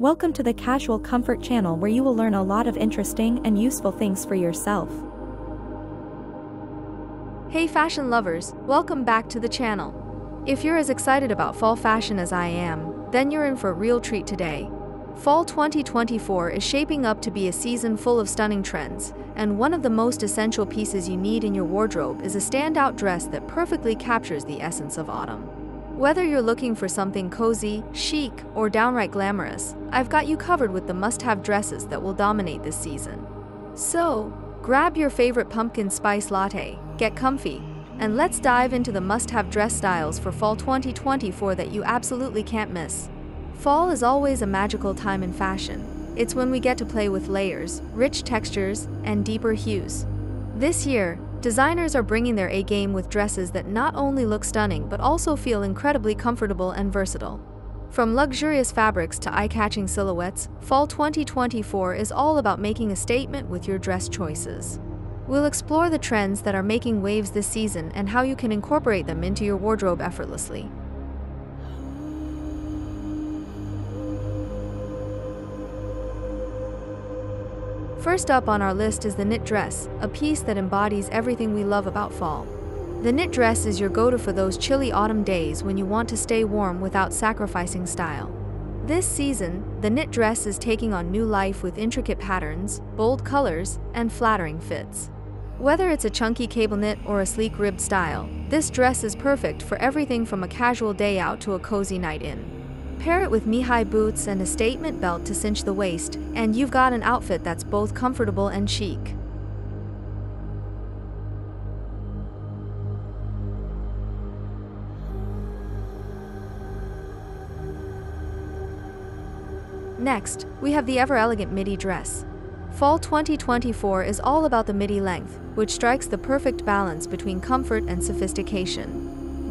Welcome to the Casual Comfort channel where you will learn a lot of interesting and useful things for yourself. Hey fashion lovers, welcome back to the channel. If you're as excited about fall fashion as I am, then you're in for a real treat today. Fall 2024 is shaping up to be a season full of stunning trends, and one of the most essential pieces you need in your wardrobe is a standout dress that perfectly captures the essence of autumn. Whether you're looking for something cozy, chic, or downright glamorous, I've got you covered with the must-have dresses that will dominate this season. So, grab your favorite pumpkin spice latte, get comfy, and let's dive into the must-have dress styles for fall 2024 that you absolutely can't miss. Fall is always a magical time in fashion. It's when we get to play with layers, rich textures, and deeper hues. This year, Designers are bringing their A game with dresses that not only look stunning but also feel incredibly comfortable and versatile. From luxurious fabrics to eye-catching silhouettes, Fall 2024 is all about making a statement with your dress choices. We'll explore the trends that are making waves this season and how you can incorporate them into your wardrobe effortlessly. First up on our list is the knit dress, a piece that embodies everything we love about fall. The knit dress is your go-to for those chilly autumn days when you want to stay warm without sacrificing style. This season, the knit dress is taking on new life with intricate patterns, bold colors, and flattering fits. Whether it's a chunky cable knit or a sleek ribbed style, this dress is perfect for everything from a casual day out to a cozy night in. Pair it with knee-high boots and a statement belt to cinch the waist, and you've got an outfit that's both comfortable and chic. Next, we have the ever-elegant midi dress. Fall 2024 is all about the midi length, which strikes the perfect balance between comfort and sophistication.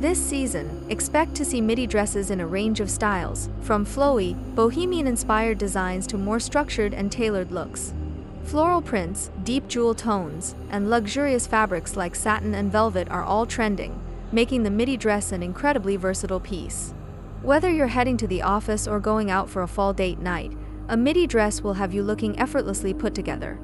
This season, expect to see midi dresses in a range of styles, from flowy, bohemian-inspired designs to more structured and tailored looks. Floral prints, deep jewel tones, and luxurious fabrics like satin and velvet are all trending, making the midi dress an incredibly versatile piece. Whether you're heading to the office or going out for a fall date night, a midi dress will have you looking effortlessly put together.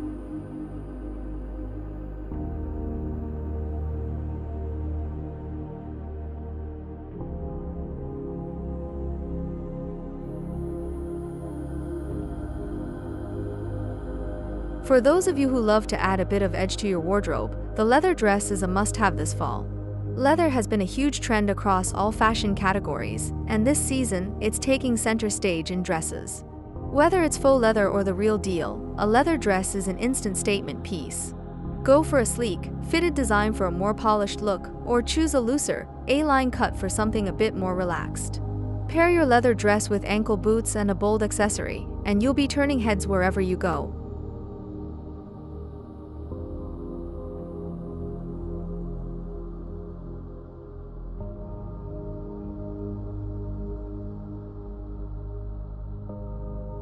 For those of you who love to add a bit of edge to your wardrobe, the leather dress is a must-have this fall. Leather has been a huge trend across all fashion categories, and this season, it's taking center stage in dresses. Whether it's faux leather or the real deal, a leather dress is an instant statement piece. Go for a sleek, fitted design for a more polished look, or choose a looser, A-line cut for something a bit more relaxed. Pair your leather dress with ankle boots and a bold accessory, and you'll be turning heads wherever you go.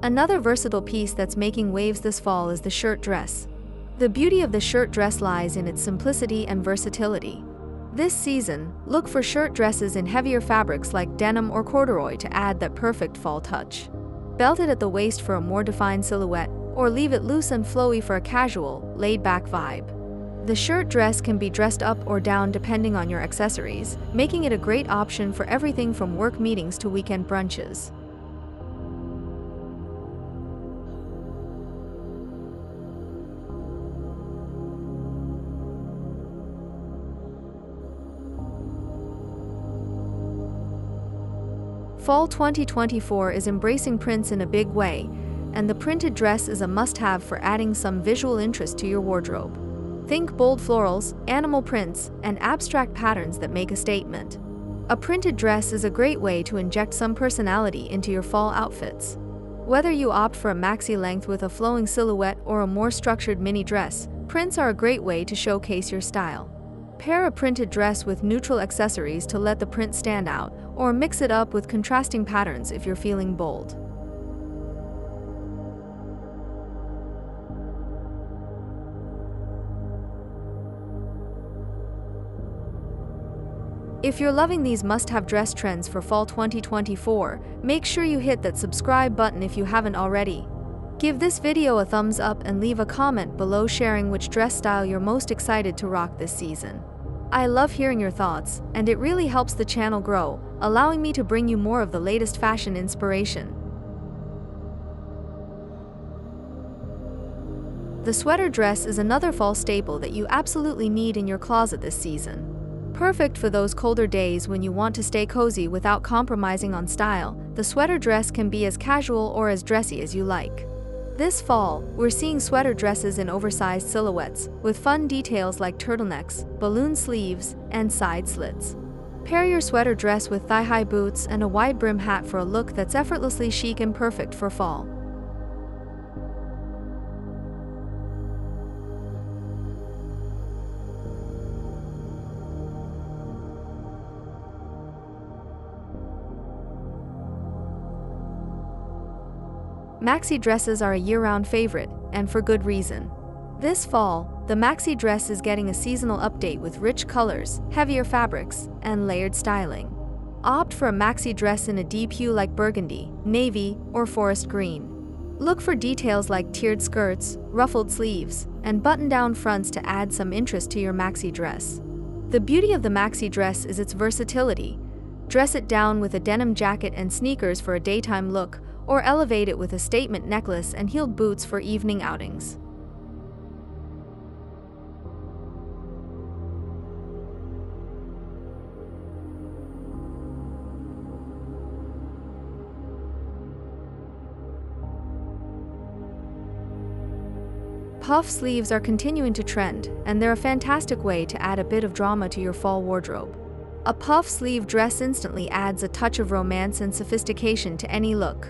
Another versatile piece that's making waves this fall is the shirt dress. The beauty of the shirt dress lies in its simplicity and versatility. This season, look for shirt dresses in heavier fabrics like denim or corduroy to add that perfect fall touch. Belt it at the waist for a more defined silhouette, or leave it loose and flowy for a casual, laid-back vibe. The shirt dress can be dressed up or down depending on your accessories, making it a great option for everything from work meetings to weekend brunches. Fall 2024 is embracing prints in a big way, and the printed dress is a must-have for adding some visual interest to your wardrobe. Think bold florals, animal prints, and abstract patterns that make a statement. A printed dress is a great way to inject some personality into your fall outfits. Whether you opt for a maxi length with a flowing silhouette or a more structured mini dress, prints are a great way to showcase your style. Pair a printed dress with neutral accessories to let the print stand out, or mix it up with contrasting patterns if you're feeling bold. If you're loving these must-have dress trends for fall 2024, make sure you hit that subscribe button if you haven't already. Give this video a thumbs up and leave a comment below sharing which dress style you're most excited to rock this season. I love hearing your thoughts, and it really helps the channel grow, allowing me to bring you more of the latest fashion inspiration. The sweater dress is another fall staple that you absolutely need in your closet this season. Perfect for those colder days when you want to stay cozy without compromising on style, the sweater dress can be as casual or as dressy as you like. This fall, we're seeing sweater dresses in oversized silhouettes, with fun details like turtlenecks, balloon sleeves, and side slits. Pair your sweater dress with thigh-high boots and a wide brim hat for a look that's effortlessly chic and perfect for fall. Maxi dresses are a year-round favorite, and for good reason. This fall, the maxi dress is getting a seasonal update with rich colors, heavier fabrics, and layered styling. Opt for a maxi dress in a deep hue like burgundy, navy, or forest green. Look for details like tiered skirts, ruffled sleeves, and button-down fronts to add some interest to your maxi dress. The beauty of the maxi dress is its versatility. Dress it down with a denim jacket and sneakers for a daytime look, or elevate it with a statement necklace and heeled boots for evening outings. Puff sleeves are continuing to trend, and they're a fantastic way to add a bit of drama to your fall wardrobe. A puff sleeve dress instantly adds a touch of romance and sophistication to any look.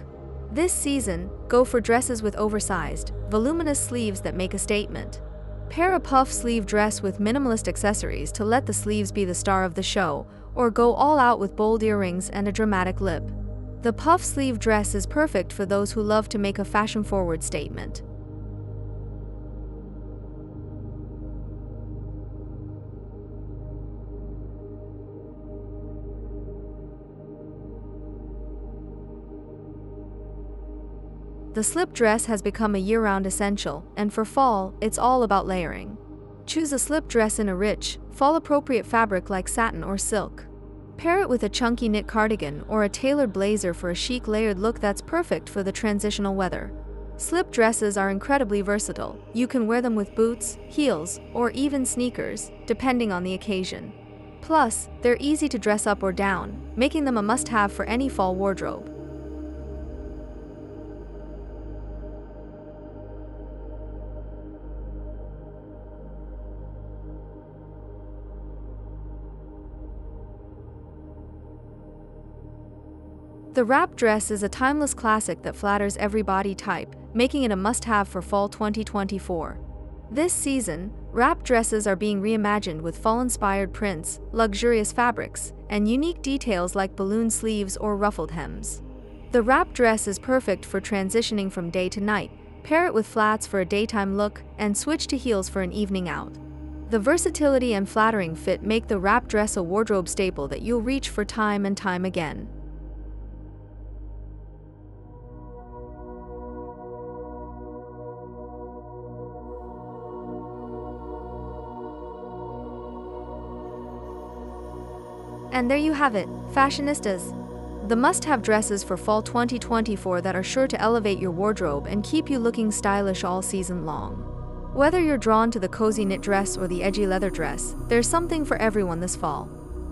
This season, go for dresses with oversized, voluminous sleeves that make a statement. Pair a puff sleeve dress with minimalist accessories to let the sleeves be the star of the show, or go all out with bold earrings and a dramatic lip. The puff sleeve dress is perfect for those who love to make a fashion-forward statement. The slip dress has become a year-round essential, and for fall, it's all about layering. Choose a slip dress in a rich, fall-appropriate fabric like satin or silk. Pair it with a chunky knit cardigan or a tailored blazer for a chic layered look that's perfect for the transitional weather. Slip dresses are incredibly versatile. You can wear them with boots, heels, or even sneakers, depending on the occasion. Plus, they're easy to dress up or down, making them a must-have for any fall wardrobe. The wrap dress is a timeless classic that flatters every body type, making it a must-have for fall 2024. This season, wrap dresses are being reimagined with fall-inspired prints, luxurious fabrics, and unique details like balloon sleeves or ruffled hems. The wrap dress is perfect for transitioning from day to night, pair it with flats for a daytime look, and switch to heels for an evening out. The versatility and flattering fit make the wrap dress a wardrobe staple that you'll reach for time and time again. And there you have it, fashionistas. The must-have dresses for fall 2024 that are sure to elevate your wardrobe and keep you looking stylish all season long. Whether you're drawn to the cozy knit dress or the edgy leather dress, there's something for everyone this fall.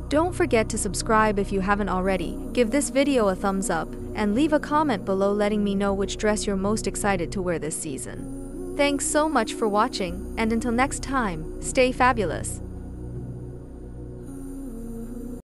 Don't forget to subscribe if you haven't already, give this video a thumbs up, and leave a comment below letting me know which dress you're most excited to wear this season. Thanks so much for watching, and until next time, stay fabulous.